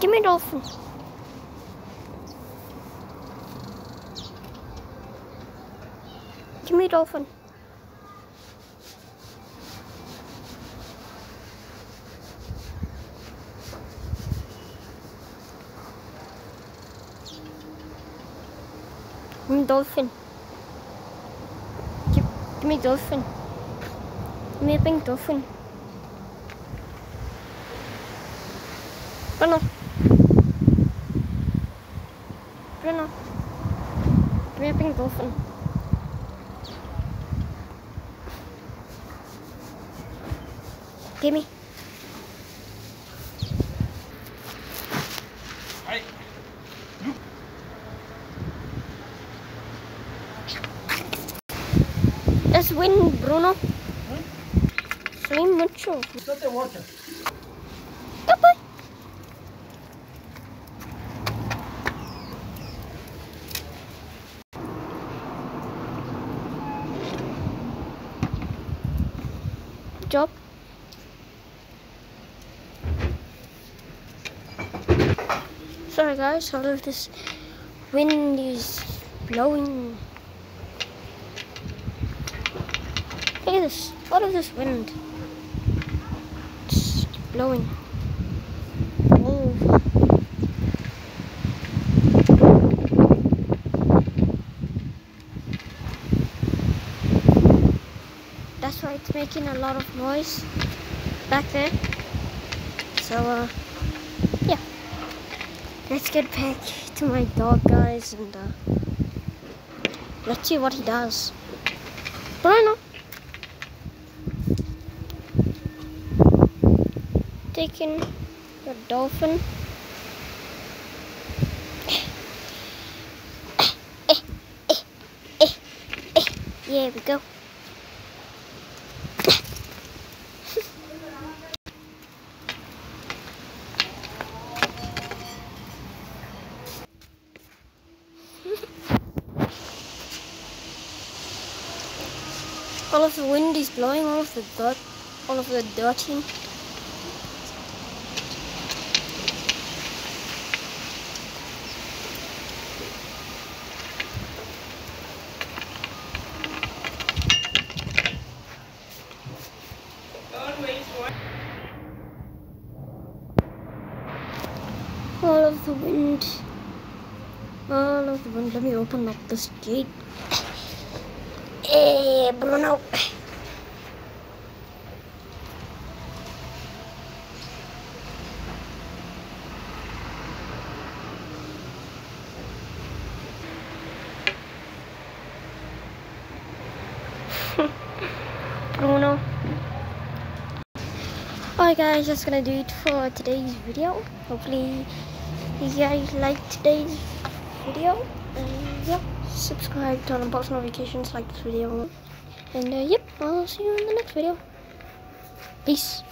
Give me dolphin. Give me dolphin. Give me dolphin. Give, give me dolphin. Give me a pink dolphin. Bruno. Bruno. Give me a pink dolphin. Give me. Hey. Let's win, Bruno. Soy mucho. Soy de water. Job. Sorry guys, all of this wind is blowing. Look at this. What is this wind? It's blowing. all over. That's why it's making a lot of noise back there. So, uh, yeah. Let's get back to my dog, guys, and uh, let's see what he does. Bruno. Taking the dolphin. Here we go. All of the wind is blowing all of the dirt, all of the dirt in. All of the wind. All of the wind. Let me open up this gate. Hey, Bruno. Bruno. Alright guys, that's gonna do it for today's video. Hopefully you guys liked today's video. And yeah, subscribe, turn on post notifications, like this video. And uh, yep, I'll see you in the next video. Peace.